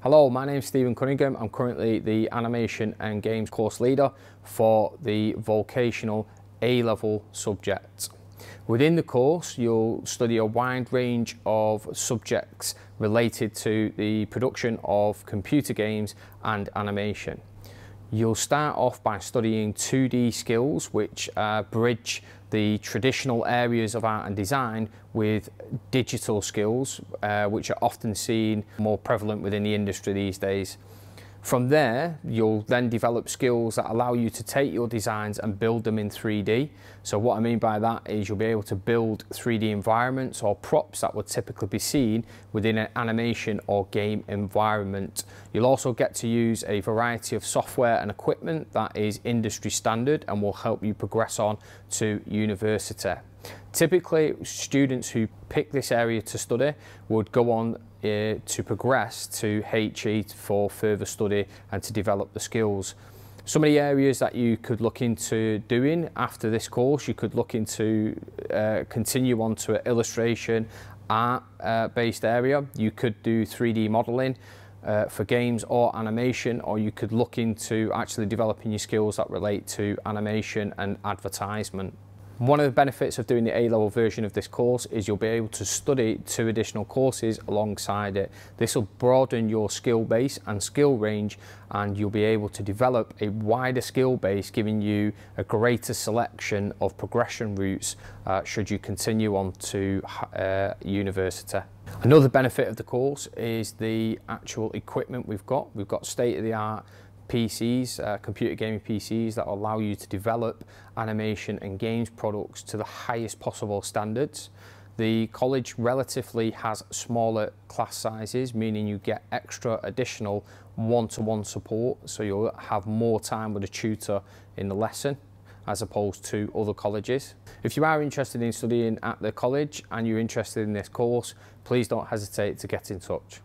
Hello, my name is Stephen Cunningham. I'm currently the animation and games course leader for the vocational A-level subject. Within the course, you'll study a wide range of subjects related to the production of computer games and animation. You'll start off by studying 2D skills which uh, bridge the traditional areas of art and design with digital skills uh, which are often seen more prevalent within the industry these days. From there, you'll then develop skills that allow you to take your designs and build them in 3D. So what I mean by that is you'll be able to build 3D environments or props that would typically be seen within an animation or game environment. You'll also get to use a variety of software and equipment that is industry standard and will help you progress on to university. Typically, students who pick this area to study would go on uh, to progress to HE for further study and to develop the skills. Some of the areas that you could look into doing after this course, you could look into uh, continue on to an illustration art uh, based area. You could do 3D modeling uh, for games or animation, or you could look into actually developing your skills that relate to animation and advertisement. One of the benefits of doing the A-level version of this course is you'll be able to study two additional courses alongside it. This will broaden your skill base and skill range and you'll be able to develop a wider skill base giving you a greater selection of progression routes uh, should you continue on to uh, university. Another benefit of the course is the actual equipment we've got. We've got state-of-the-art PCs, uh, computer gaming PCs that allow you to develop animation and games products to the highest possible standards. The college relatively has smaller class sizes, meaning you get extra additional one-to-one -one support, so you'll have more time with a tutor in the lesson as opposed to other colleges. If you are interested in studying at the college and you're interested in this course, please don't hesitate to get in touch.